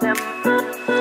them.